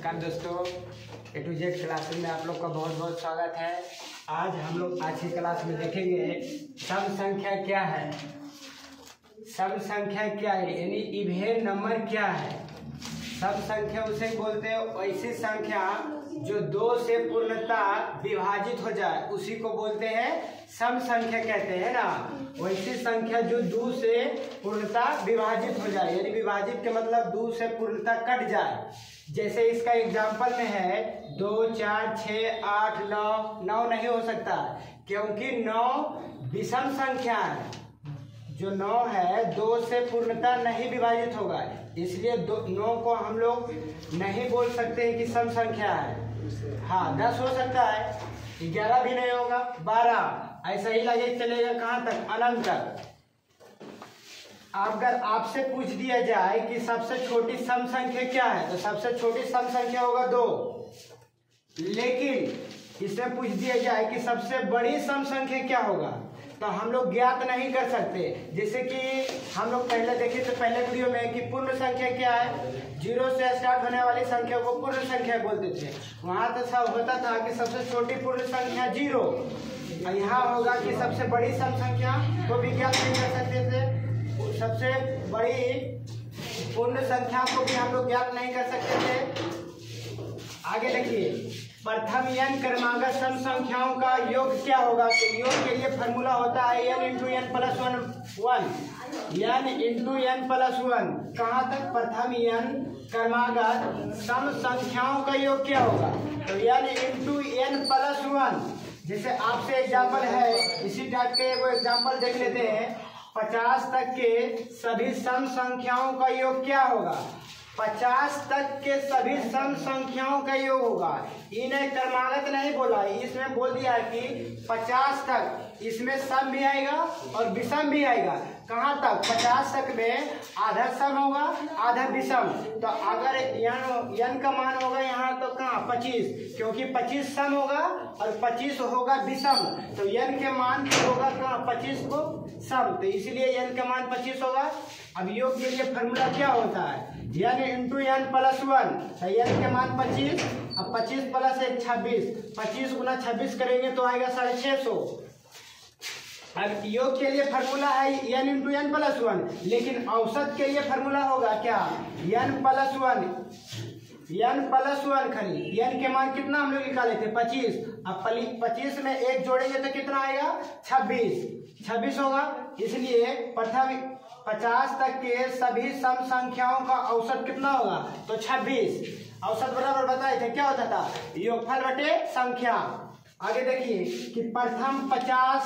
नमस्कार दोस्तों ए to Z classroom में आप लोग का बहुत बहुत स्वागत है। आज हम लोग आज की क्लास में देखेंगे सम संख्या क्या है। सम संख्या क्या है? यानी इवेन नंबर क्या है? सम संख्या उसे बोलते हैं ऐसी संख्या जो दो से पूर्णता विभाजित हो जाए, उसी को बोलते हैं सम संख्या कहते हैं ना। वैसी संख्या जो दो से पूर्णता विभाजित हो जाए, यानी विभाजित के मतलब दो से पूर्णता कट जाए। जैसे इसका एग्ज़ाम्पल में है, दो, चार छ आठ, नौ नौ नहीं हो सकता, क्योंकि नौ विषम संख्या है। जो नौ है, दो से पूर्णता नहीं विभाजित होगा, इसलिए दो, नौ को हम लोग नहीं बोल सकते हैं कि सम संख्या है। हाँ दस हो सकता है, ग्यारह भी नहीं होगा, बारह, ऐसा ही लगे चलेगा कहाँ तक? अनंत तक। अगर आपसे पूछ दिया जाए कि सबसे छोटी सम संख्या क्या है तो सबसे छोटी सम संख्या होगा दो। लेकिन इसमें पूछ दिया जाए कि सबसे बड़ी सम संख्या क्या होगा तो हम लोग ज्ञात नहीं कर सकते। जैसे कि हम लोग पहले देखे थे, पहले वीडियो में कि पूर्ण संख्या क्या है? ज़ीरो से स्टार्ट होने वाली संख्या को पूर्ण संख्या बोलते थे। वहाँ तो सब होता था कि सबसे छोटी पूर्ण संख्या ज़ीरो। यहाँ होगा कि सबसे बड़ी सम संख्या को भी ज्ञात नहीं कर सकते। सबसे बड़ी पूर्ण संख्या को भी हम लोग ज्ञात नहीं कर सकते थे। आगे देखिए, प्रथम एन क्रमांक सम संख्याओं का योग क्या होगा? तो योग के लिए फॉर्मूला होता है n into n plus one one n into n plus one कहाँ तक? प्रथम एन क्रमांक सम संख्याओं का योग क्या होगा? तो n into n plus one जैसे आपसे एग्ज़ाम्पल है, इसी टाइप के एगो एग्ज़ाम्पल देख लेते हैं। पचास तक के सभी सम संख्याओं का योग क्या होगा? पचास तक के सभी सम संख्याओं का योग होगा। इन्हें क्रमागत नहीं बोला, इसमें बोल दिया कि पचास तक। इसमें सम भी आएगा और विषम भी आएगा। कहाँ तक? पचास तक में आधा सम होगा, आधा विषम। तो अगर यन यन का मान होगा यहाँ तो कहाँ? पच्चीस। क्योंकि पच्चीस सम होगा और पच्चीस होगा विषम। तो यन के मान होगा कहाँ? पच्चीस को सम। तो इसलिए यन का मान पच्चीस होगा। अब योग के लिए फॉर्मूला क्या होता है? N into n plus one. N के मान पच्चीस? अब पच्चीस प्लस एक, छब्बीस। पच्चीस गुना छब्बीस करेंगे तो आएगा साढ़े छः सौ। अब योग के लिए फार्मूला है n into n plus one लेकिन औसत के लिए फार्मूला होगा क्या? N plus one n plus one खाली। एन के मान कितना हम लोग निकाले थे? पच्चीस। अब पच्चीस में एक जोड़ेंगे तो कितना आएगा? छब्बीस। छब्बीस होगा, इसलिए प्रथम पचास तक के सभी सम संख्याओं का औसत कितना होगा? तो छब्बीस। औसत बराबर बताए थे, क्या होता था? योगफल बटे संख्या। आगे देखिए कि प्रथम पचास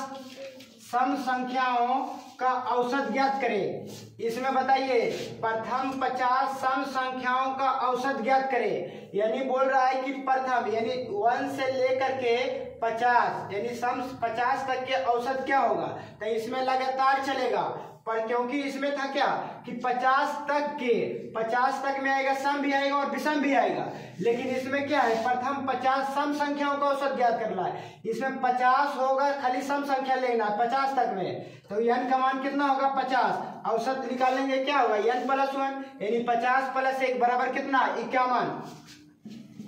सम संख्याओं का औसत ज्ञात करें। इसमें बताइए, प्रथम पचास सम संख्याओं का औसत ज्ञात करें। यानी बोल रहा है कि प्रथम, यानी वन से लेकर के पचास, यानी सम, पचास तक के औसत क्या होगा? तो इसमें लगातार चलेगा। पर क्योंकि इसमें था क्या? कि 50 तक के 50 तक में आएगा, सम भी आएगा और विषम भी आएगा। लेकिन इसमें क्या है? प्रथम 50 सम संख्याओं का औसत ज्ञात करना है। इसमें 50 होगा, खाली सम संख्या लेना है 50 तक में। तो यन का मान कितना होगा? 50 औसत निकालेंगे, क्या होगा? एन प्लस वन यानी पचास प्लस एक बराबर कितना? इक्यावन।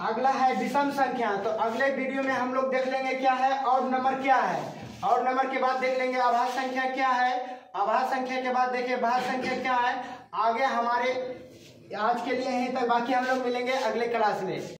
अगला है विषम संख्या। तो अगले वीडियो में हम लोग देख लेंगे क्या है और नंबर क्या है। और नंबर के बाद देख लेंगे आभास संख्या क्या है। आभास संख्या के बाद देखिए भाष संख्या क्या है। आगे हमारे आज के लिए यहीं तक, बाकी हम लोग मिलेंगे अगले क्लास में।